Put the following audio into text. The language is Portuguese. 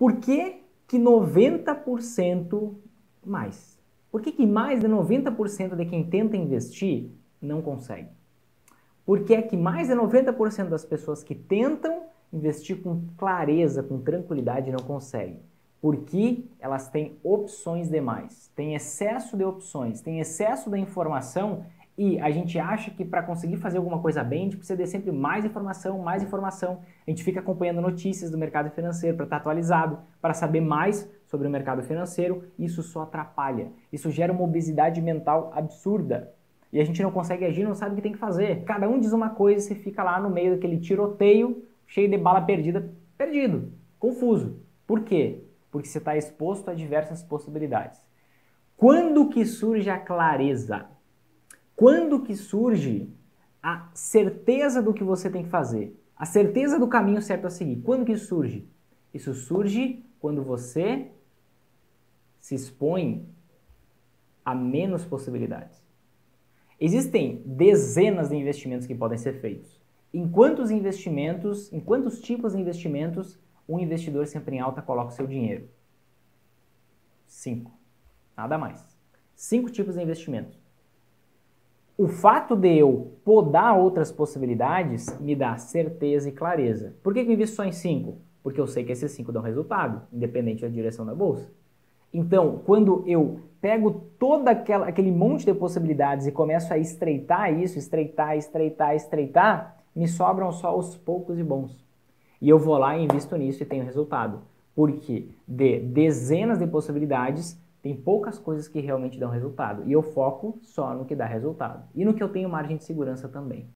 Por que, que 90% mais? Por que, que mais de 90% de quem tenta investir não consegue? Por que é que mais de 90% das pessoas que tentam investir com clareza, com tranquilidade, não conseguem? Porque elas têm opções demais, têm excesso de opções, têm excesso da informação e a gente acha que para conseguir fazer alguma coisa bem, a gente precisa ter sempre mais informação, mais informação. A gente fica acompanhando notícias do mercado financeiro para estar atualizado, para saber mais sobre o mercado financeiro. Isso só atrapalha. Isso gera uma obesidade mental absurda. E a gente não consegue agir, não sabe o que tem que fazer. Cada um diz uma coisa e você fica lá no meio daquele tiroteio cheio de bala perdida, perdido, confuso. Por quê? Porque você está exposto a diversas possibilidades. Quando que surge a clareza? Quando que surge a certeza do que você tem que fazer? A certeza do caminho certo a seguir. Quando que isso surge? Isso surge quando você se expõe a menos possibilidades. Existem dezenas de investimentos que podem ser feitos. Em quantos investimentos, em quantos tipos de investimentos um investidor sempre em alta coloca o seu dinheiro? Cinco. Nada mais. Cinco tipos de investimentos. O fato de eu podar outras possibilidades me dá certeza e clareza. Por que eu invisto só em 5? Porque eu sei que esses 5 dão resultado, independente da direção da bolsa. Então, quando eu pego todo aquele monte de possibilidades e começo a estreitar isso, estreitar, estreitar, estreitar, me sobram só os poucos e bons. E eu vou lá e invisto nisso e tenho resultado. Porque de dezenas de possibilidades, tem poucas coisas que realmente dão resultado. E eu foco só no que dá resultado. E no que eu tenho margem de segurança também.